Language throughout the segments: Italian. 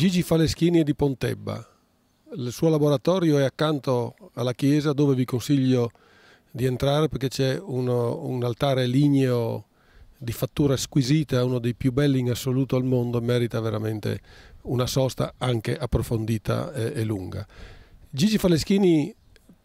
Gigi Faleschini è di Pontebba. Il suo laboratorio è accanto alla chiesa dove vi consiglio di entrare perché c'è uno, un altare ligneo di fattura squisita, uno dei più belli in assoluto al mondo, merita veramente una sosta anche approfondita e, e lunga. Gigi Faleschini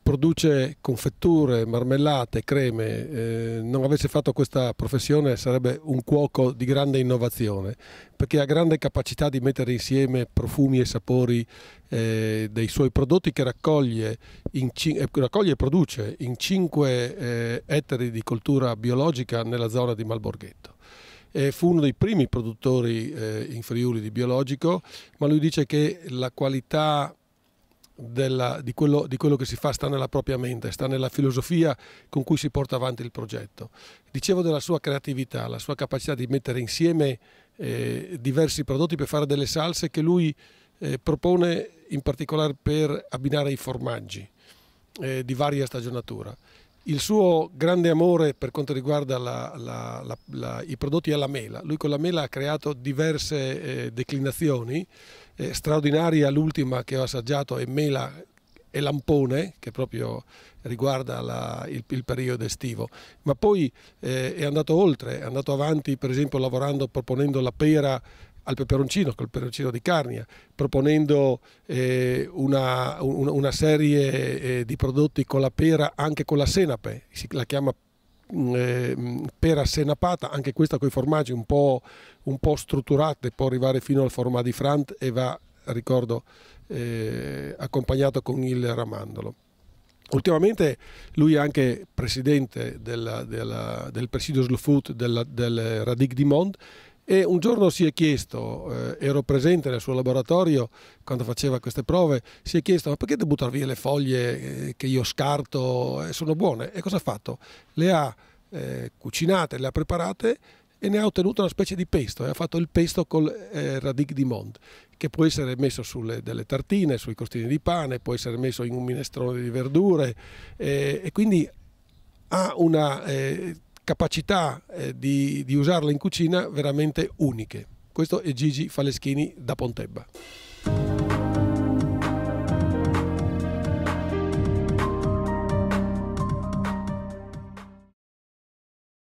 produce confetture, marmellate, creme, eh, non avesse fatto questa professione sarebbe un cuoco di grande innovazione, perché ha grande capacità di mettere insieme profumi e sapori eh, dei suoi prodotti che raccoglie, eh, raccoglie, e produce in 5 eh, ettari di coltura biologica nella zona di Malborghetto. E fu uno dei primi produttori eh, in Friuli di biologico, ma lui dice che la qualità della, di, quello, di, quello, che si fa sta nella propria mente, sta nella filosofia con cui si porta avanti il progetto. Dicevo della sua creatività, la sua capacità di mettere insieme eh, diversi prodotti per fare delle salse che lui eh, propone in particolare per abbinare i formaggi eh, di varia stagionatura. Il suo grande amore per quanto riguarda la, la, la, i prodotti è la mela. Lui con la mela ha creato diverse eh, declinazioni eh, straordinaria l'ultima che ho assaggiato è mela e lampone, che proprio riguarda la, il, il, periodo estivo, ma poi eh, è andato oltre, è andato avanti per esempio lavorando, proponendo la pera al peperoncino, col peperoncino di Carnia, proponendo eh, una, una, una, serie eh, di prodotti con la pera anche con la senape, si, la chiama Mm, eh, pera senapata, anche questa con i formaggi un po', un po' strutturate, può arrivare fino al formaggio di Frant e va, ricordo, eh, accompagnato con il ramandolo. Ultimamente lui è anche presidente della, della, del presidio Slow Food del, del Radic di Mond e un giorno si è chiesto, eh, ero presente nel suo laboratorio quando faceva queste prove, si è chiesto ma perché devo buttare via le foglie eh, che io scarto e sono buone? E cosa ha fatto? Le ha eh, cucinate, le ha preparate e ne ha ottenuto una specie di pesto e ha fatto il pesto col eh, radic di Mont che può essere messo sulle delle tartine, sui costini di pane, può essere messo in un minestrone di verdure eh, e quindi ha una eh, capacità eh, di, di usarla in cucina veramente uniche. Questo è Gigi Faleschini da Pontebba.